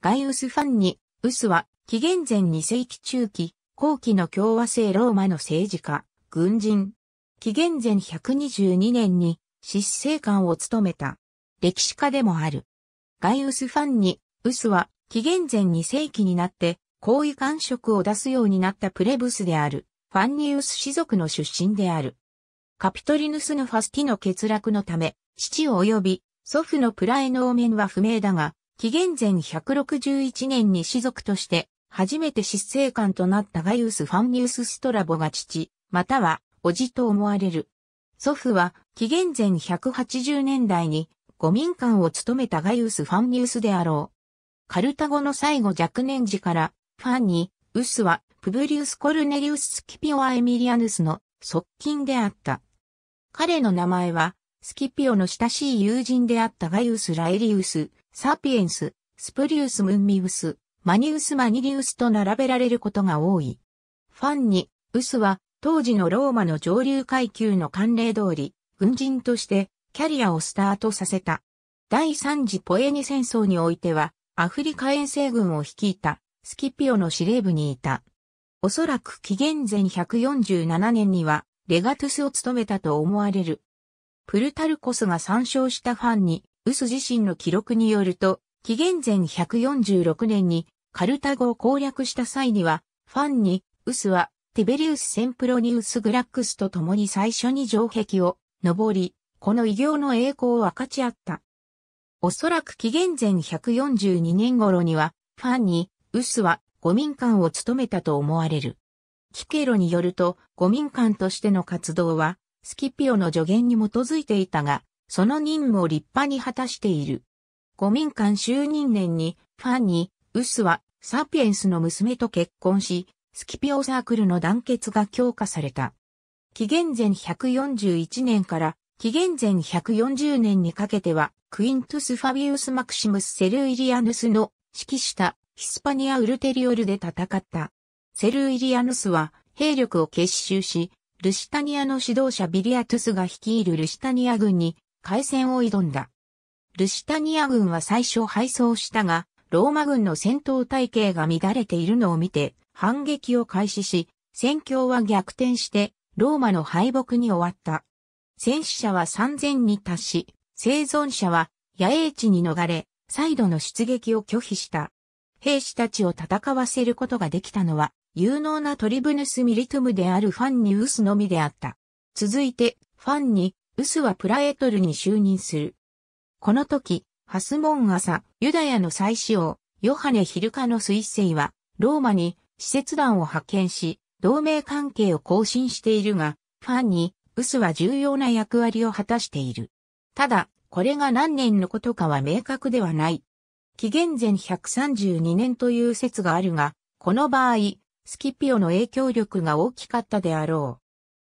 ガイウス・ファンニ、ウスは、紀元前2世紀中期、後期の共和制ローマの政治家、軍人。紀元前122年に、執政官を務めた。歴史家でもある。ガイウス・ファンニ、ウスは、紀元前2世紀になって、高位官職を出すようになったプレブスである、ファンニウス氏族の出身である。カピトリヌスのファスティの欠落のため、父及び祖父のプラエノーメンは不明だが、紀元前161年に氏族として初めて執政官となったガイウス・ファンニウス・ストラボが父、または叔父と思われる。祖父は紀元前180年代に五民官を務めたガイウス・ファンニウスであろう。カルタゴの最後若年時からファンニ、ウスはプブリウス・コルネリウス・スキピオア・エミリアヌスの側近であった。彼の名前はスキピオの親しい友人であったガイウス・ラエリウス、サピエンス、スプリウス・ムンミウス、マニウス・マニリウスと並べられることが多い。ファンニ、ウスは当時のローマの上流階級の慣例通り、軍人としてキャリアをスタートさせた。第三次ポエニ戦争においては、アフリカ遠征軍を率いたスキピオの司令部にいた。おそらく紀元前147年にはレガトゥスを務めたと思われる。プルタルコスが参照したファンに、ウス自身の記録によると、紀元前146年にカルタゴを攻略した際には、ファンに、ウスはティベリウス・センプロニウス・グラックスと共に最初に城壁を登り、この偉業の栄光を分かち合った。おそらく紀元前142年頃には、ファンに、ウスは五民官を務めたと思われる。キケロによると、五民官としての活動は、スキピオの助言に基づいていたが、その任務を立派に果たしている。五民間就任年に、ファンに、ウスは、サピエンスの娘と結婚し、スキピオサークルの団結が強化された。紀元前141年から紀元前140年にかけては、クイントゥス・ファビウス・マクシムス・セルイリアヌスの指揮したヒスパニア・ウルテリオルで戦った。セルイリアヌスは兵力を結集し、ルシタニアの指導者ビリアトゥスが率いるルシタニア軍に海戦を挑んだ。ルシタニア軍は最初敗走したが、ローマ軍の戦闘体系が乱れているのを見て反撃を開始し、戦況は逆転してローマの敗北に終わった。戦死者は3000に達し、生存者は野営地に逃れ、再度の出撃を拒否した。兵士たちを戦わせることができたのは、有能なトリブヌス・ミリトゥムであるファンにウスのみであった。続いて、ファンに、ウスはプラエトルに就任する。この時、ハスモン朝、ユダヤの最使王、ヨハネ・ヒルカの彗星は、ローマに使節団を派遣し、同盟関係を更新しているが、ファンに、ウスは重要な役割を果たしている。ただ、これが何年のことかは明確ではない。紀元前132年という説があるが、この場合、スキピオの影響力が大きかったであろう。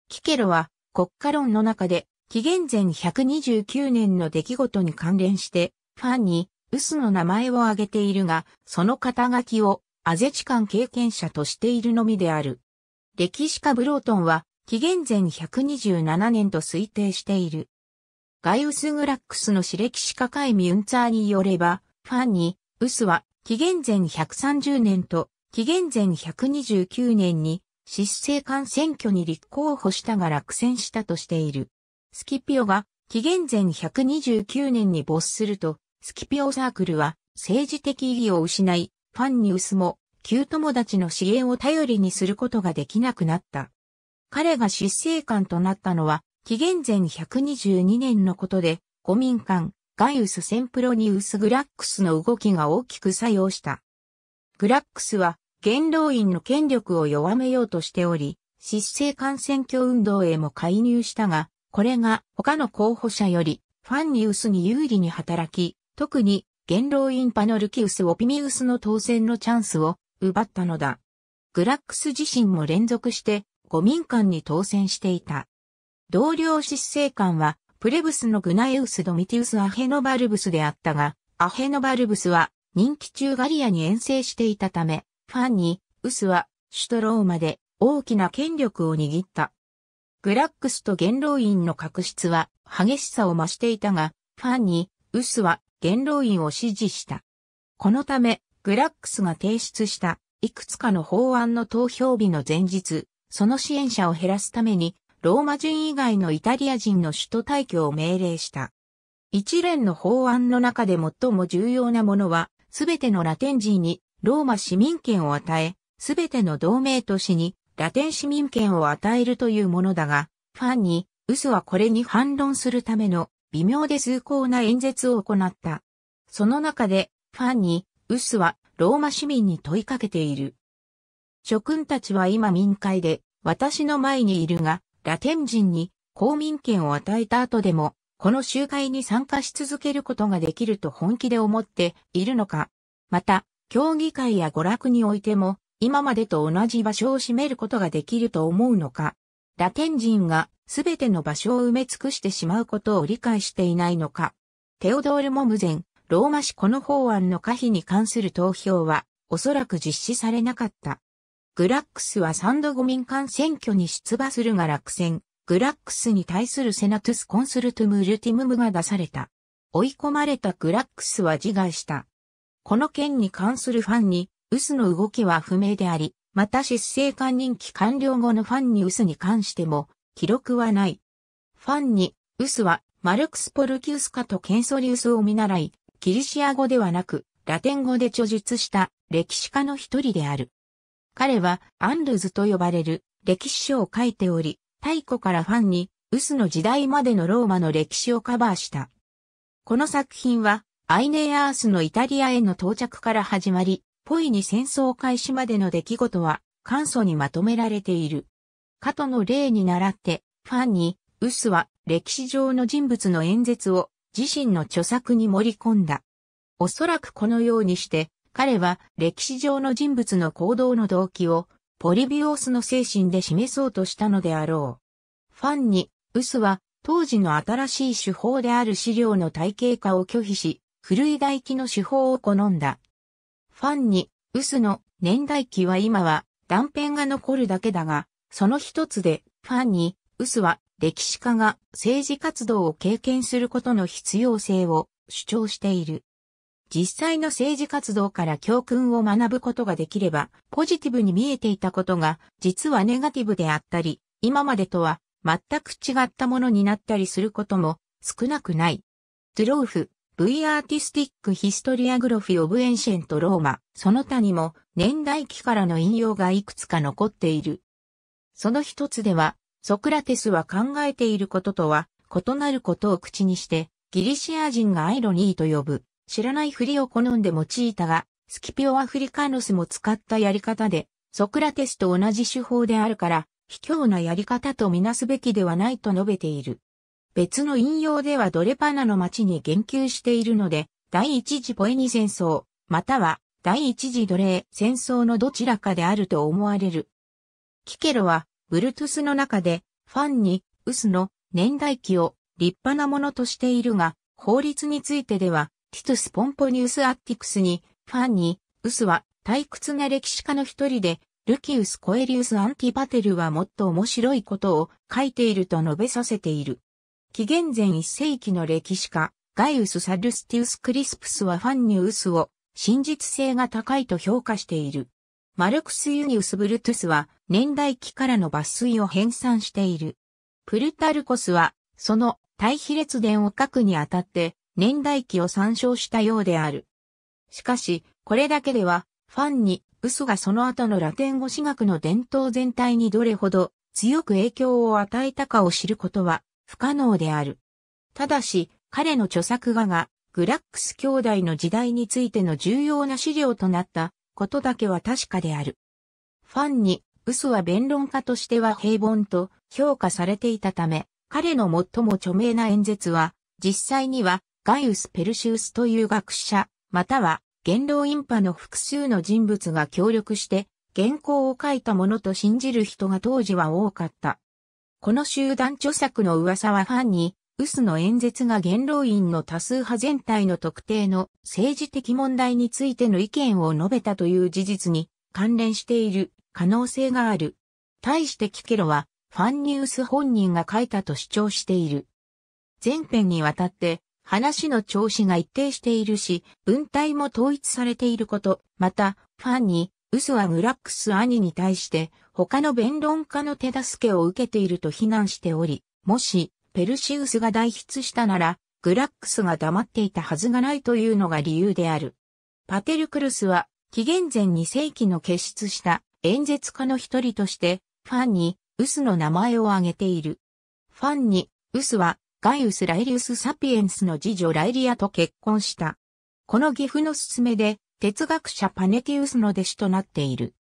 キケロは国家論の中で紀元前129年の出来事に関連して、ファンに、ウスの名前を挙げているが、その肩書きを、アゼチカン経験者としているのみである。歴史家ブロートンは、紀元前127年と推定している。ガイウス・グラックスの史歴史家会ミュンツァーによれば、ファンに、ウスは、紀元前130年と、紀元前129年に、執政官選挙に立候補したが落選したとしている。スキピオが紀元前129年に没すると、スキピオサークルは政治的意義を失い、ファンニウスも旧友達の支援を頼りにすることができなくなった。彼が執政官となったのは紀元前122年のことで、古民官ガイウス・センプロニウス・グラックスの動きが大きく作用した。グラックスは元老院の権力を弱めようとしており、執政官選挙運動へも介入したが、これが他の候補者よりファンニウスに有利に働き、特に元老院パノルキウス・オピミウスの当選のチャンスを奪ったのだ。グラックス自身も連続して五民間に当選していた。同僚執政官はプレブスのグナエウス・ドミティウス・アヘノバルブスであったが、アヘノバルブスは任期中ガリアに遠征していたため、ファンにウスは首都ローマで大きな権力を握った。グラックスと元老院の確執は激しさを増していたが、ファンに、ウスは元老院を支持した。このため、グラックスが提出したいくつかの法案の投票日の前日、その支援者を減らすために、ローマ人以外のイタリア人の首都退去を命令した。一連の法案の中で最も重要なものは、すべてのラテン人にローマ市民権を与え、すべての同盟都市にラテン市民権を与えるというものだが、ファンに、ウスはこれに反論するための微妙で崇高な演説を行った。その中で、ファンに、ウスはローマ市民に問いかけている。諸君たちは今民会で私の前にいるが、ラテン人に公民権を与えた後でも、この集会に参加し続けることができると本気で思っているのか。また、競技会や娯楽においても、今までと同じ場所を占めることができると思うのか。ラテン人がすべての場所を埋め尽くしてしまうことを理解していないのか。テオドール・モムゼン、ローマ市この法案の可否に関する投票は、おそらく実施されなかった。グラックスはサンドゴ民間選挙に出馬するが落選。グラックスに対するセナトゥスコンスルトゥムルティムムが出された。追い込まれたグラックスは自害した。この件に関するファンに、ウスの動きは不明であり、また失政官任期完了後のファンにウスに関しても、記録はない。ファンに、ウスは、マルクス・ポルキウスカとケンソリウスを見習い、ギリシア語ではなく、ラテン語で著述した歴史家の一人である。彼はアンルズと呼ばれる歴史書を書いており、太古からファンに、ウスの時代までのローマの歴史をカバーした。この作品は、アイネアースのイタリアへの到着から始まり、ポイに戦争開始までの出来事は、簡素にまとめられている。過去の例に倣って、ファンに、ウスは歴史上の人物の演説を自身の著作に盛り込んだ。おそらくこのようにして、彼は歴史上の人物の行動の動機をポリビオスの精神で示そうとしたのであろう。ファンに、ウスは当時の新しい手法である資料の体系化を拒否し、古い代記の手法を好んだ。ファンに、ウスの年代記は今は断片が残るだけだが、その一つで、ファンに、ウスは歴史家が政治活動を経験することの必要性を主張している。実際の政治活動から教訓を学ぶことができれば、ポジティブに見えていたことが、実はネガティブであったり、今までとは全く違ったものになったりすることも少なくない。ドゥーロフ、V Artistic Historiography of Ancient Rome、その他にも年代記からの引用がいくつか残っている。その一つでは、ソクラテスは考えていることとは異なることを口にして、ギリシア人がアイロニーと呼ぶ知らないふりを好んで用いたが、スキピオアフリカノスも使ったやり方で、ソクラテスと同じ手法であるから、卑怯なやり方とみなすべきではないと述べている。別の引用ではドレパナの町に言及しているので、第一次ポエニ戦争、または第一次奴隷戦争のどちらかであると思われる。キケロは、ブルトゥスの中で、ファンに、ウスの年代記を立派なものとしているが、法律についてでは、ティトゥス・ポンポニウス・アッティクスに、ファンに、ウスは退屈な歴史家の一人で、ルキウス・コエリウス・アンティパテルはもっと面白いことを書いていると述べさせている。紀元前1世紀の歴史家、ガイウス・サルスティウス・クリスプスはファンニウスを真実性が高いと評価している。マルクス・ユニウス・ブルトゥスは年代記からの抜粋を編纂している。プルタルコスはその対比列伝を書くにあたって年代記を参照したようである。しかし、これだけでは、ファンに、ウスがその後のラテン語史学の伝統全体にどれほど強く影響を与えたかを知ることは不可能である。ただし、彼の著作画がグラックス兄弟の時代についての重要な資料となったことだけは確かである。ファンに、ウスは弁論家としては平凡と評価されていたため、彼の最も著名な演説は、実際にはガイウス・ペルシウスという学者、または元老院派の複数の人物が協力して原稿を書いたものと信じる人が当時は多かった。この集団著作の噂はファンに、ウスの演説が元老院の多数派全体の特定の政治的問題についての意見を述べたという事実に関連している可能性がある。対してキケロはファンニウス本人が書いたと主張している。前編にわたって話の調子が一定しているし、文体も統一されていること、また、ファンに、ウスはグラックス兄に対して、他の弁論家の手助けを受けていると非難しており、もし、ペルシウスが代筆したなら、グラックスが黙っていたはずがないというのが理由である。パテルクルスは、紀元前2世紀の結出した演説家の一人として、ファンに、ウスの名前を挙げている。ファンに、ウスは、ガイウス・ライリウス・サピエンスの次女ライリアと結婚した。この岐阜の勧めで、哲学者パネティウスの弟子となっている。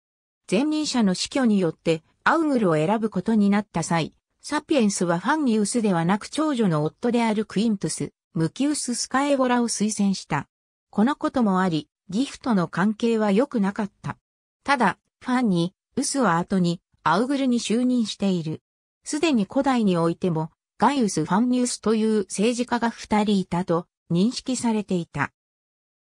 前任者の死去によって、アウグルを選ぶことになった際、サピエンスはファンニウスではなく長女の夫であるクイントス、ムキウス・スカエボラを推薦した。このこともあり、ギフトの関係は良くなかった。ただ、ファンに、ウスは後に、アウグルに就任している。すでに古代においても、ガイウス・ファンニウスという政治家が二人いたと認識されていた。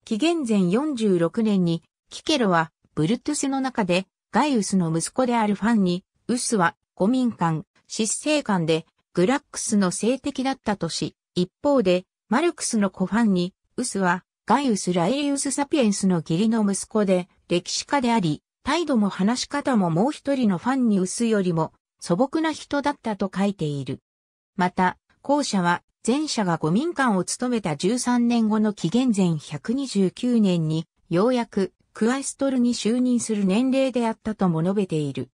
紀元前46年に、キケロは、ブルトゥスの中で、ガイウスの息子であるファンに、ウスは、古民間、失政官で、グラックスの性的だったとし、一方で、マルクスの子ファンに、ウスは、ガイウス・ライリウス・サピエンスの義理の息子で、歴史家であり、態度も話し方ももう一人のファンにウスよりも、素朴な人だったと書いている。また、後者は、前者が五民間を務めた13年後の紀元前129年に、ようやく、クワイストルに就任する年齢であったとも述べている。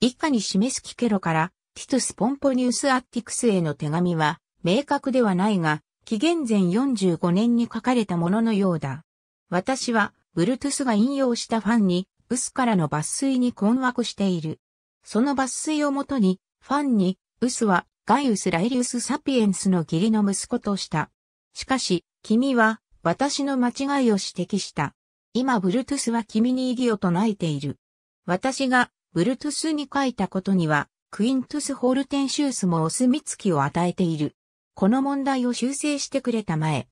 以下に示すキケロから、ティトス・ポンポニウス・アッティクスへの手紙は、明確ではないが、紀元前45年に書かれたもののようだ。私は、ブルトゥスが引用したファンに、ウスからの抜粋に困惑している。その抜粋をもとに、ファンに、ウスはガイウス・ライリウス・サピエンスの義理の息子とした。しかし、君は、私の間違いを指摘した。今、ブルトゥスは君に異議を唱えている。私が、ブルトゥスに書いたことには、クイントゥス・ホールテンシウスもお墨付きを与えている。この問題を修正してくれたまえ。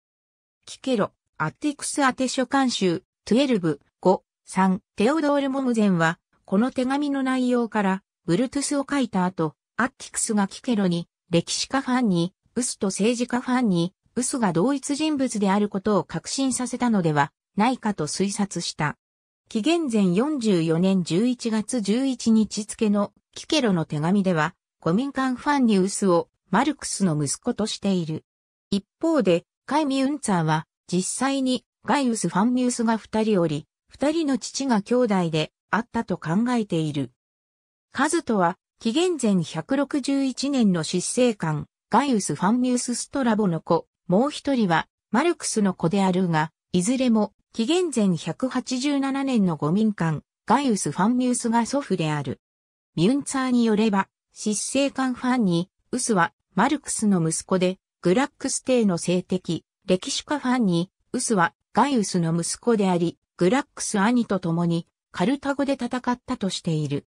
聞けろ、アティクス・アテ書簡集、12、5、3、テオドール・モムゼンは、この手紙の内容から、ブルトゥスを書いた後、アティクスがキケロに、歴史家ファンに、ウスと政治家ファンに、ウスが同一人物であることを確信させたのではないかと推察した。紀元前44年11月11日付のキケロの手紙では、コミンカンファンにウスをマルクスの息子としている。一方で、カイミウンツァーは実際にガイウス・ファンミウスが二人おり、二人の父が兄弟であったと考えている。カズトは紀元前161年の失政官、ガイウス・ファンミウス・ストラボの子、もう一人は、マルクスの子であるが、いずれも、紀元前187年の五民官、ガイウス・ファンミウスが祖父である。ミュンツァーによれば、失政官ファンに、ウスは、マルクスの息子で、グラックス帝の性的、歴史家ファンに、ウスは、ガイウスの息子であり、グラックス兄と共に、カルタゴで戦ったとしている。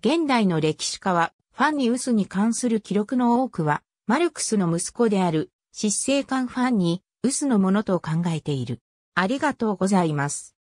現代の歴史家は、ファンニウスに関する記録の多くは、マルクスの息子である、失政官ファンに、ウスのものと考えている。ありがとうございます。